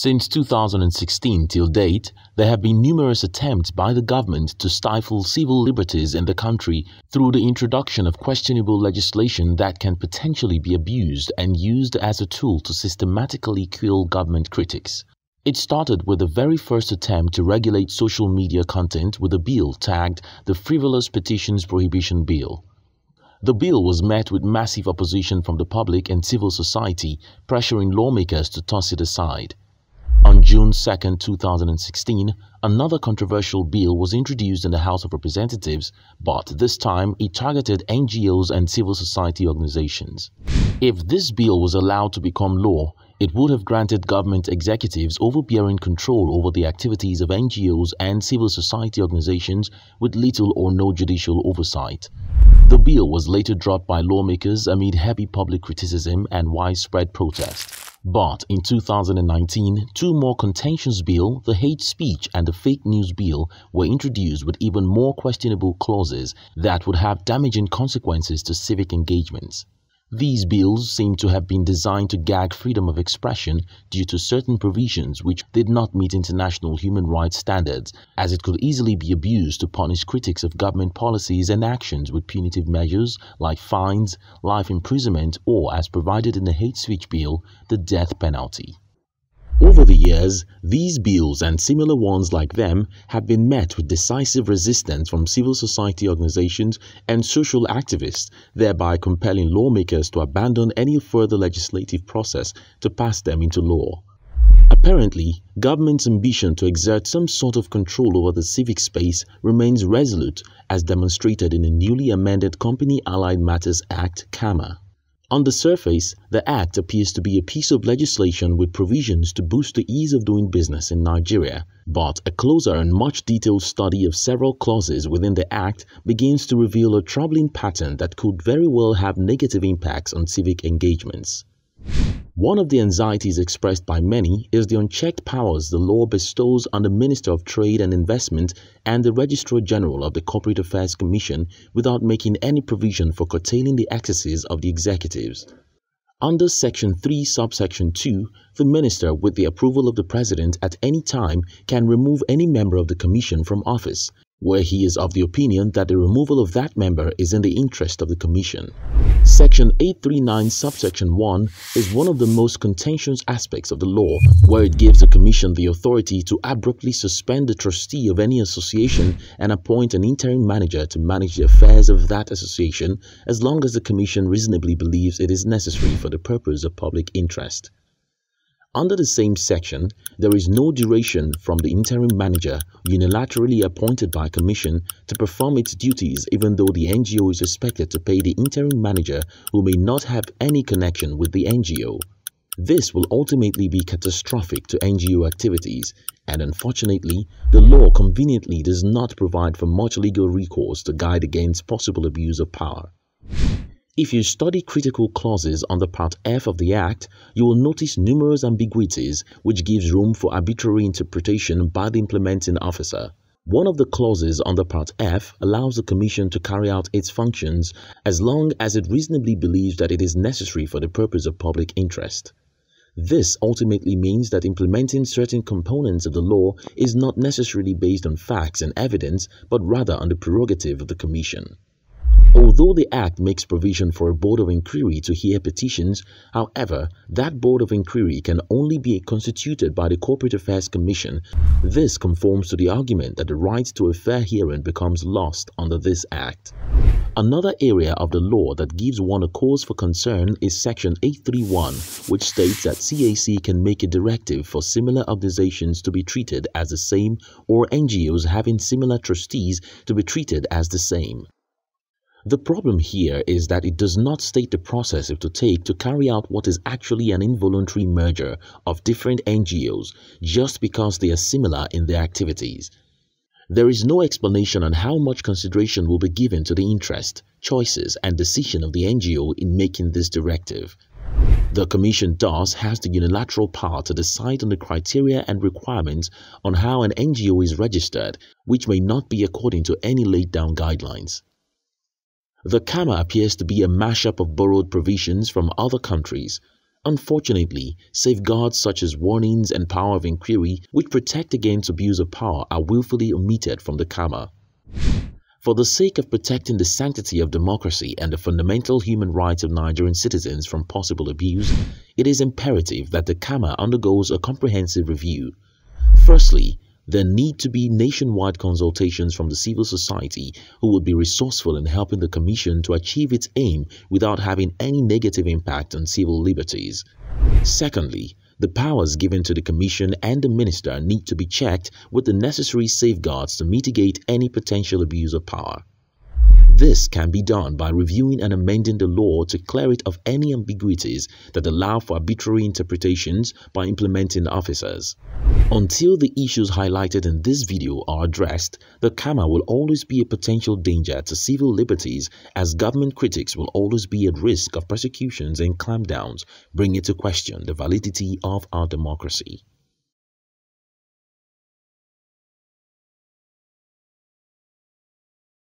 Since 2016 till date, there have been numerous attempts by the government to stifle civil liberties in the country through the introduction of questionable legislation that can potentially be abused and used as a tool to systematically kill government critics. It started with the very first attempt to regulate social media content with a bill tagged the Frivolous Petitions Prohibition Bill. The bill was met with massive opposition from the public and civil society, pressuring lawmakers to toss it aside. On June 2, 2016, another controversial bill was introduced in the House of Representatives, but this time it targeted NGOs and civil society organizations. If this bill was allowed to become law, it would have granted government executives overbearing control over the activities of NGOs and civil society organizations with little or no judicial oversight. The bill was later dropped by lawmakers amid heavy public criticism and widespread protest. But in 2019, two more contentious bills, the hate speech and the fake news bill, were introduced with even more questionable clauses that would have damaging consequences to civic engagements. These bills seem to have been designed to gag freedom of expression due to certain provisions which did not meet international human rights standards, as it could easily be abused to punish critics of government policies and actions with punitive measures like fines, life imprisonment, or, as provided in the hate speech bill, the death penalty. Over the years, these bills and similar ones like them have been met with decisive resistance from civil society organizations and social activists, thereby compelling lawmakers to abandon any further legislative process to pass them into law. Apparently, government's ambition to exert some sort of control over the civic space remains resolute as demonstrated in the newly amended Company Allied Matters Act CAMA. On the surface, the Act appears to be a piece of legislation with provisions to boost the ease of doing business in Nigeria, but a closer and much detailed study of several clauses within the Act begins to reveal a troubling pattern that could very well have negative impacts on civic engagements. One of the anxieties expressed by many is the unchecked powers the law bestows on the Minister of Trade and Investment and the Registrar General of the Corporate Affairs Commission without making any provision for curtailing the excesses of the executives. Under Section 3, Subsection 2, the Minister, with the approval of the President at any time, can remove any member of the Commission from office, where he is of the opinion that the removal of that member is in the interest of the Commission. Section 839 subsection 1 is one of the most contentious aspects of the law where it gives the Commission the authority to abruptly suspend the trustee of any association and appoint an interim manager to manage the affairs of that association as long as the Commission reasonably believes it is necessary for the purpose of public interest. Under the same section, there is no duration from the interim manager unilaterally appointed by commission to perform its duties even though the NGO is expected to pay the interim manager who may not have any connection with the NGO. This will ultimately be catastrophic to NGO activities and unfortunately, the law conveniently does not provide for much legal recourse to guide against possible abuse of power. If you study critical clauses under Part F of the Act, you will notice numerous ambiguities which gives room for arbitrary interpretation by the implementing officer. One of the clauses under Part F allows the Commission to carry out its functions as long as it reasonably believes that it is necessary for the purpose of public interest. This ultimately means that implementing certain components of the law is not necessarily based on facts and evidence, but rather on the prerogative of the Commission. Although the Act makes provision for a board of inquiry to hear petitions, however, that board of inquiry can only be constituted by the Corporate Affairs Commission. This conforms to the argument that the right to a fair hearing becomes lost under this Act. Another area of the law that gives one a cause for concern is Section 831, which states that CAC can make a directive for similar organizations to be treated as the same or NGOs having similar trustees to be treated as the same. The problem here is that it does not state the process it to take to carry out what is actually an involuntary merger of different NGOs just because they are similar in their activities. There is no explanation on how much consideration will be given to the interest, choices and decision of the NGO in making this directive. The Commission thus has the unilateral power to decide on the criteria and requirements on how an NGO is registered, which may not be according to any laid down guidelines. The CAMA appears to be a mashup of borrowed provisions from other countries. Unfortunately, safeguards such as warnings and power of inquiry which protect against abuse of power are willfully omitted from the CAMA. For the sake of protecting the sanctity of democracy and the fundamental human rights of Nigerian citizens from possible abuse, it is imperative that the CAMA undergoes a comprehensive review. Firstly, there need to be nationwide consultations from the civil society who would be resourceful in helping the Commission to achieve its aim without having any negative impact on civil liberties. Secondly, the powers given to the Commission and the Minister need to be checked with the necessary safeguards to mitigate any potential abuse of power. This can be done by reviewing and amending the law to clear it of any ambiguities that allow for arbitrary interpretations by implementing officers. Until the issues highlighted in this video are addressed, the CAMA will always be a potential danger to civil liberties as government critics will always be at risk of persecutions and clampdowns, bringing to question the validity of our democracy.